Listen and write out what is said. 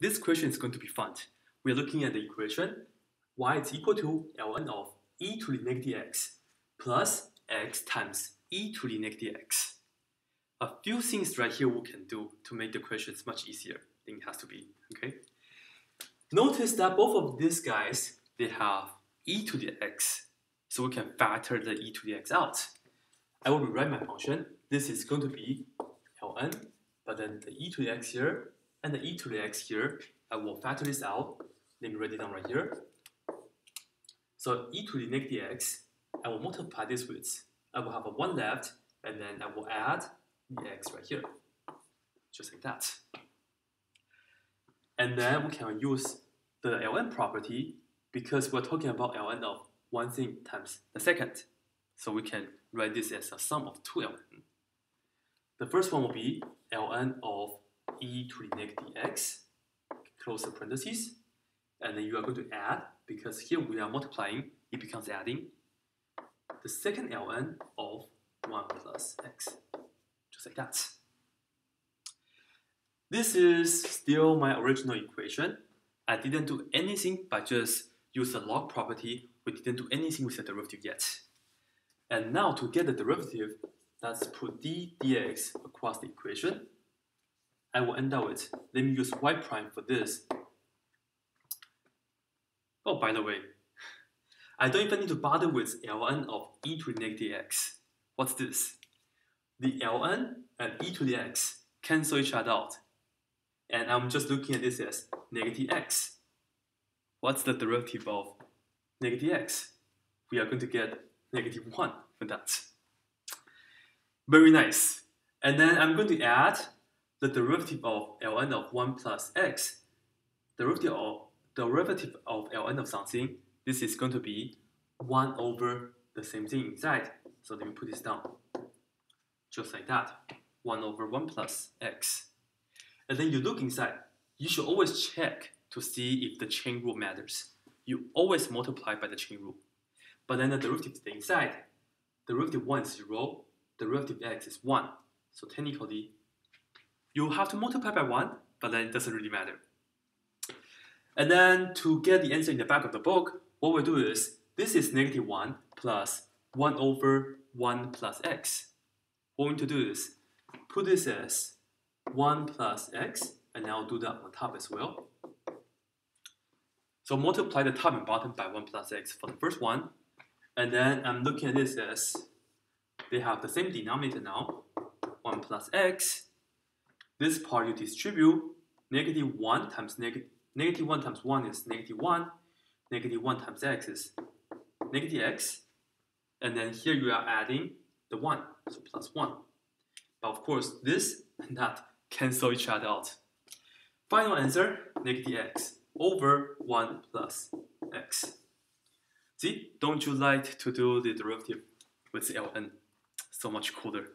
This question is going to be fun. We're looking at the equation y is equal to ln of e to the negative x plus x times e to the negative x. A few things right here we can do to make the questions much easier than it has to be, okay? Notice that both of these guys, they have e to the x, so we can factor the e to the x out. I will rewrite my function. This is going to be ln, but then the e to the x here, and the e to the x here. I will factor this out. Let me write it down right here. So e to the negative x, I will multiply this with, I will have a 1 left, and then I will add the x right here, just like that. And then we can use the ln property because we're talking about ln of one thing times the second. So we can write this as a sum of two ln. The first one will be ln of e to the negative x, close the parentheses, and then you are going to add, because here we are multiplying, it becomes adding, the second ln of 1 plus x, just like that. This is still my original equation. I didn't do anything but just use the log property. We didn't do anything with the derivative yet. And now to get the derivative, let's put d dx across the equation. I will end it, let me use y prime for this. Oh, by the way, I don't even need to bother with ln of e to the negative x. What's this? The ln and e to the x cancel each other out. And I'm just looking at this as negative x. What's the derivative of negative x? We are going to get negative 1 for that. Very nice. And then I'm going to add the derivative of ln of 1 plus x, derivative of, derivative of ln of something, this is going to be 1 over the same thing inside. So let me put this down. Just like that. 1 over 1 plus x. And then you look inside. You should always check to see if the chain rule matters. You always multiply by the chain rule. But then the derivative is the inside. Derivative 1 is 0. Derivative x is 1. So technically, you have to multiply by 1, but then it doesn't really matter. And then to get the answer in the back of the book, what we'll do is, this is negative 1 plus 1 over 1 plus x. What we need to do is, put this as 1 plus x, and I'll do that on top as well. So multiply the top and bottom by 1 plus x for the first one. And then I'm looking at this as they have the same denominator now, 1 plus x. This part you distribute, negative 1 times negative, negative 1 times 1 is negative 1, negative 1 times x is negative x, and then here you are adding the 1, so plus 1. But of course, this and that cancel each other out. Final answer, negative x over 1 plus x. See, don't you like to do the derivative with ln? So much cooler.